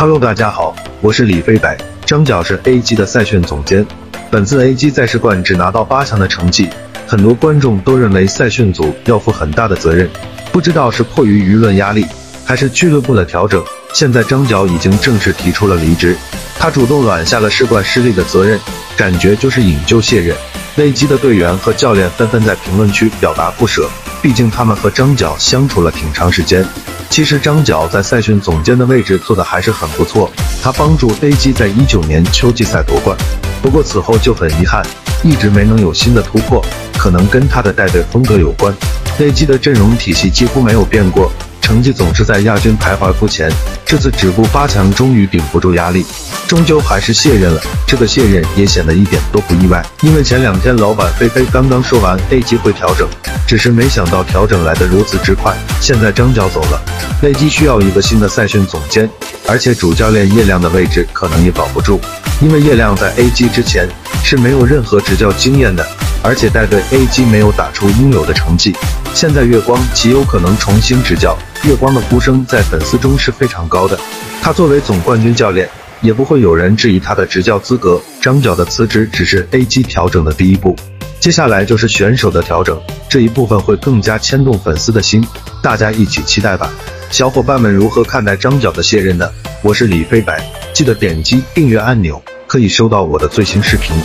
Hello，大家好，我是李飞白。张角是 A 级的赛训总监，本次 A 级赛事冠只拿到八强的成绩，很多观众都认为赛训组要负很大的责任，不知道是迫于舆论压力，还是俱乐部的调整。现在张角已经正式提出了离职，他主动揽下了世冠失利的责任，感觉就是引咎卸任。A 级的队员和教练纷纷在评论区表达不舍，毕竟他们和张角相处了挺长时间。其实张角在赛训总监的位置做的还是很不错，他帮助 A G 在一九年秋季赛夺冠。不过此后就很遗憾，一直没能有新的突破，可能跟他的带队风格有关。A G 的阵容体系几乎没有变过。成绩总是在亚军徘徊不前，这次止步八强，终于顶不住压力，终究还是卸任了。这个卸任也显得一点都不意外，因为前两天老板菲菲刚刚说完 A 级会调整，只是没想到调整来的如此之快。现在张角走了，A 级需要一个新的赛训总监，而且主教练叶亮的位置可能也保不住，因为叶亮在 A 级之前是没有任何执教经验的。而且带队 A 级没有打出应有的成绩，现在月光极有可能重新执教。月光的呼声在粉丝中是非常高的，他作为总冠军教练，也不会有人质疑他的执教资格。张角的辞职只是 A 级调整的第一步，接下来就是选手的调整，这一部分会更加牵动粉丝的心，大家一起期待吧。小伙伴们如何看待张角的卸任呢？我是李飞白，记得点击订阅按钮，可以收到我的最新视频。